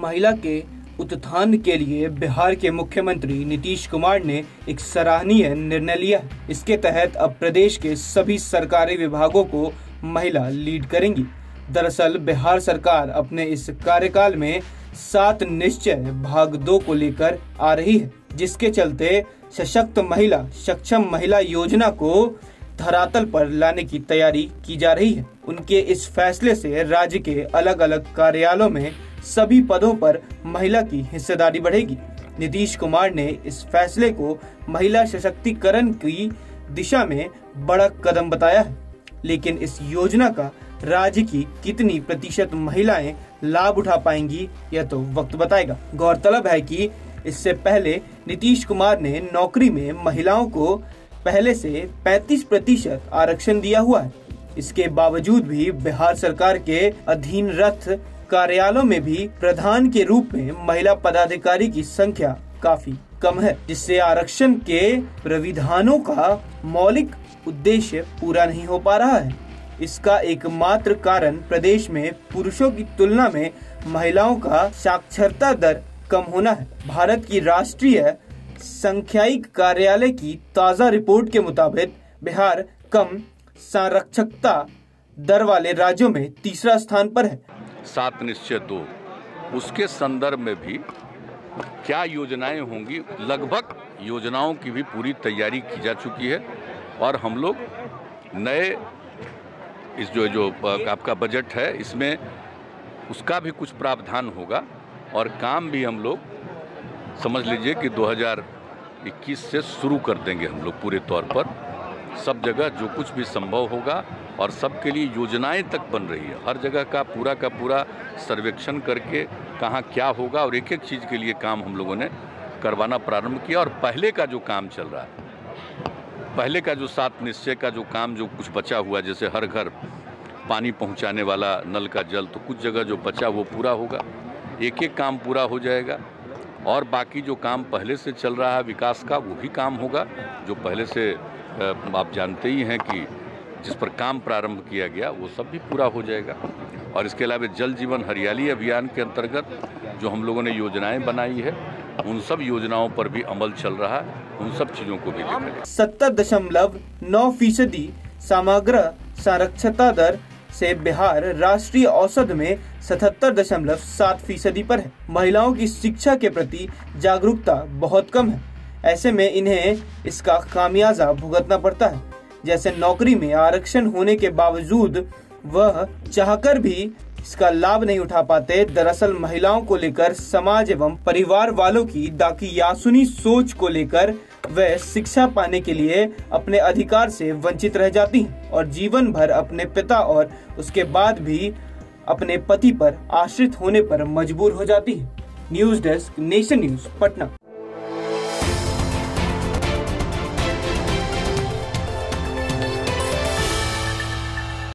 महिला के उत्थान के लिए बिहार के मुख्यमंत्री नीतीश कुमार ने एक सराहनीय निर्णय लिया। इसके तहत अब प्रदेश के सभी सरकारी विभागों को महिला लीड करेंगी। दरअसल, बिहार सरकार अपने इस कार्यकाल में सात निश्चय भाग दो को लेकर आ रही है, जिसके चलते सशक्त महिला, सक्षम महिला योजना को धरातल पर लाने की तैयारी की जा रही है। उनके इस फैसले से राज्य के अलग अलग कार्यालयों में सभी पदों पर महिला की हिस्सेदारी बढ़ेगी। नीतीश कुमार ने इस फैसले को महिला सशक्तिकरण की दिशा में बड़ा कदम बताया है, लेकिन इस योजना का राज्य की कितनी प्रतिशत महिलाएँ लाभ उठा पाएँगी, यह तो वक्त बताएगा। गौरतलब है कि इससे पहले नीतीश कुमार ने नौकरी में महिलाओं को पहले से 35 प्रतिशत आरक्षण दिया हुआ है। इसके बावजूद भी बिहार सरकार के अधीन रथ कार्यालयों में भी प्रधान के रूप में महिला पदाधिकारी की संख्या काफ़ी कम है, जिससे आरक्षण के प्रविधानों का मौलिक उद्देश्य पूरा नहीं हो पा रहा है। इसका एकमात्र कारण प्रदेश में पुरुषों की तुलना में महिलाओं का साक्षरता दर कम होना है। भारत की राष्ट्रीय संख्यायिक कार्यालय की ताज़ा रिपोर्ट के मुताबिक बिहार कम संरक्षकता दर वाले राज्यों में तीसरा स्थान पर है। सात निश्चय दो। उसके संदर्भ में भी क्या योजनाएँ होंगी? लगभग योजनाओं की भी पूरी तैयारी की जा चुकी है और हम लोग नए इस जो जो, आपका बजट है, इसमें उसका भी कुछ प्रावधान होगा और काम भी हम लोग समझ लीजिए कि 2021 से शुरू कर देंगे हम लोग पूरे तौर पर। सब जगह जो कुछ भी संभव होगा और सबके लिए योजनाएँ तक बन रही है। हर जगह का पूरा का पूरा सर्वेक्षण करके कहाँ क्या होगा और एक एक चीज़ के लिए काम हम लोगों ने करवाना प्रारंभ किया और पहले का जो काम चल रहा है, पहले का जो सात निश्चय का जो काम जो कुछ बचा हुआ जैसे हर घर पानी पहुँचाने वाला नल का जल तो कुछ जगह जो बचा वो पूरा होगा एक एक काम पूरा हो जाएगा। और बाकी जो काम पहले से चल रहा है विकास का, वो भी काम होगा, जो पहले से आप जानते ही हैं कि जिस पर काम प्रारंभ किया गया, वो सब भी पूरा हो जाएगा। और इसके अलावा जल जीवन हरियाली अभियान के अंतर्गत जो हम लोगों ने योजनाएँ बनाई है, उन सब योजनाओं पर भी अमल चल रहा है, उन सब चीज़ों को भी सत्तर दशमलव नौ फ़ीसदी समग्र संरक्षता दर से बिहार राष्ट्रीय औसत में सतहत्तर दशमलव सात फ़ीसदी पर है। महिलाओं की शिक्षा के प्रति जागरूकता बहुत कम है। ऐसे में इन्हें इसका खामियाजा भुगतना पड़ता है। जैसे नौकरी में आरक्षण होने के बावजूद वह चाहकर भी इसका लाभ नहीं उठा पाते। दरअसल महिलाओं को लेकर, समाज एवं परिवार वालों की दाकी यासुनी सोच को लेकर वे शिक्षा पाने के लिए अपने अधिकार से वंचित रह जाती और जीवन भर अपने पिता और उसके बाद भी अपने पति पर आश्रित होने पर मजबूर हो जाती news desk, nation news, Patna.